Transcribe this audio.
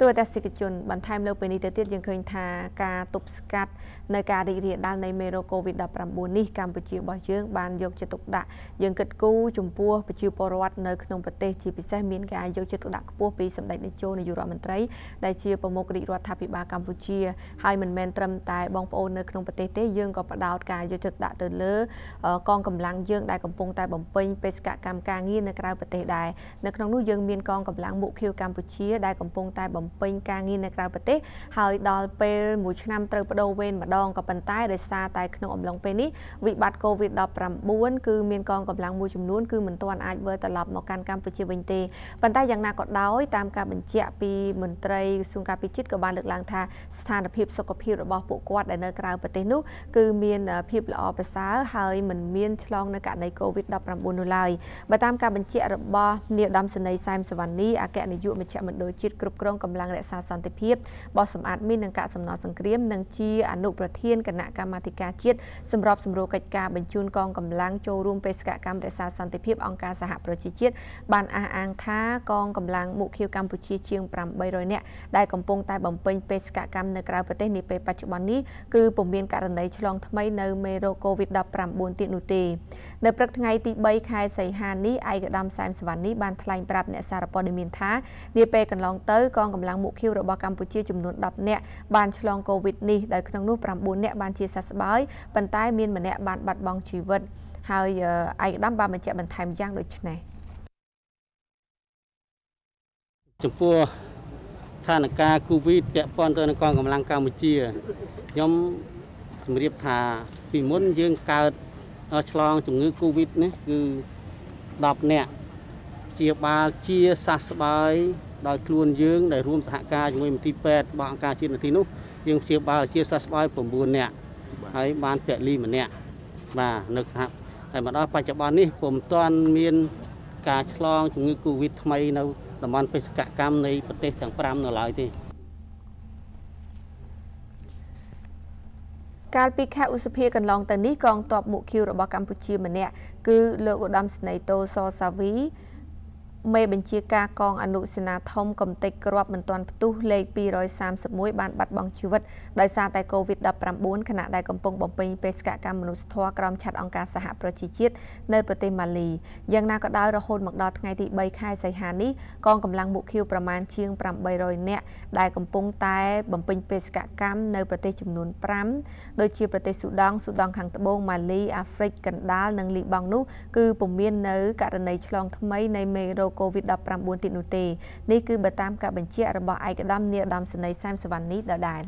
ទូរទស្សនិកជនបន្ថែមលើពេលនេះទៅទៀតយើងឃើញថាការទប់ស្កាត់នៅការរីករាលដាលនៃមេរោគ COVID-19 នេះកម្ពុជារបស់យើងបានយកចិត្តទុកដាក់យើងគិតគូរចំពោះប្រជាពលរដ្ឋនៅក្នុងប្រទេសជាពិសេសមានការយកចិត្តទុកដាក់ខ្ពស់ពីសម្ដេចនាយកនាយករដ្ឋមន្ត្រីដែលជាប្រមុខរាជរដ្ឋាភិបាលកម្ពុជាហើយមិនមែនត្រឹមតែបងប្អូននៅក្នុងប្រទេសទេយើងក៏ផ្ដោតការយកចិត្តដាក់ទៅលើកងកម្លាំងយើងដែលកំពុងតែបំពេញបេសកកម្មការងារនៅក្រៅប្រទេសដែរនៅក្នុងនោះយើងមានកងកម្លាំងមុខខៀវកម្ពុជាដែលកំពុងតែបំពេញការងារនៅក្រៅប្រទេសហើយដល់ពេលមួយឆ្នាំត្រូវបដូរវេនម្ដងក៏ប៉ុន្តែដោយសារតែក្នុងអំឡុងពេលនេះវិបត្តិ COVID-19 គឺមានកងកម្លាំងមួយចំនួនគឺមិនទាន់អាចវិលត្រឡប់មកកាន់កម្ពុជាវិញទេប៉ុន្តែយ៉ាងណាក៏ដោយតាមការបញ្ជាក់ពីមន្ត្រីក្រសួងការពិចិត្រក៏បានលើកឡើងថាស្ថានភាពសុខភាពរបស់ពួកគាត់ដែលនៅក្រៅប្រទេសនោះគឺមានភាពល្អប្រសើរហើយមិនមានឆ្លងនៅករណី COVID-19 នោះឡើយបើតាមការបញ្ជាក់របស់នាយឧត្តមសេនីយ៍សែមសវណ្ណីអគ្គនាយកមជ្ឈមណ្ឌលជាតិគ្រប់គ្រងកម្លាំងរក្សាសន្តិភាពបោះសម្អាតមីននិងកាកសំណល់សង្គ្រាមនិងជាអនុប្រធានគណៈកម្មាធិការជាតិសម្របសម្រួលកិច្ចការបញ្ជូនកងកម្លាំងចូលរួមបេសកកម្មរក្សាសន្តិភាពអង្គការសហប្រជាជាតិបានអះអាងថាកងកម្លាំងមុខខៀវកម្ពុជាជាង800នាក់ដែលកំពុងតែបំពេញបេសកកម្មនៅក្រៅប្រទេសនាពេលបច្ចុប្បន្ននេះគឺពុំមានករណីឆ្លងថ្មីនៅមេរោគ COVID-19 ទៀតនោះទេនៅព្រឹកថ្ងៃទី3ខែសីហានេះឯកឧត្តមសែមសវណ្ណីបានថ្លែងប្រាប់អ្នកសារព័ត៌មានថានាពេលកន្លងទៅកងកម្លាំងមុខឃីវរបស់កម្ពុជាចំនួន10នាក់បានឆ្លងកូវីដនេះដោយក្នុងនោះ9នាក់បានជាសះស្បើយប៉ុន្តែមានម្នាក់បានបាត់បង់ជីវិតហើយឯកឧត្តមបានបញ្ជាក់បន្ថែមយ៉ាងដូចនេះចំពោះស្ថានភាពកូវីដពាក់ព័ន្ធទៅនឹងកងកម្លាំងកម្ពុជាខ្ញុំជម្រាបថាពីមុនយើងកើតឆ្លងជំងឺ Covid នេះគឺ10នាក់ជាបាលជាសះស្បើយ ដោយខ្លួនយើងដែលរួមសហការជាមួយមន្ទីរពេទ្យរបស់អង្គការជាតិនៅទីនោះយើងព្យាបាលជាសះស្បើយ9នាក់ហើយបានពលីម្នាក់បាទនៅថាហើយមកដល់បច្ចុប្បន្ននេះពុំទាន់មានការឆ្លងជំងឺ Covid ថ្មីនៅតំបន់បេសកកម្មនៃប្រទេសទាំង5នៅឡើយទេកាលពីខែឧសភាកន្លងទៅនេះកងទ័ពមុខឃីវរបស់កម្ពុជាម្នាក់គឺលោកឧត្តមស្នេហ៍តូសសាវី មេបញ្ជាការកងអនុសេនាធំកំទេចក្របមិនទាន់ផ្ទុះលេខ231បានបាត់បង់ជីវិតដោយសារតែ COVID-19 ខណៈដែលកំពុងបំពេញបេសកកម្មមនុស្សធម៌ក្រោមឆ័ត្រអង្គការសហប្រជាជាតិនៅប្រទេសម៉ាលីយ៉ាងណាក៏ដោយរហូតមកដល់ថ្ងៃទី3ខែសីហានេះកងកម្លាំងមុខឃីវប្រមាណជាង800នាក់ដែលកំពុងតែបំពេញបេសកកម្មនៅប្រទេសចំនួន5ដូចជាប្រទេសស៊ូដង់ស៊ូដង់ខាងត្បូងម៉ាលីអាហ្វ្រិកកណ្ដាលនិងលីបង់នោះគឺពុំមាននៅករណីឆ្លងថ្មីនៃមេរោគ COVID-19 ទៀតនោះទេនេះគឺបើតាមការបញ្ជាក់របស់ឯកឧត្តមនាយឧត្តមសេនីយ៍សែមសវណ្ណីដដែល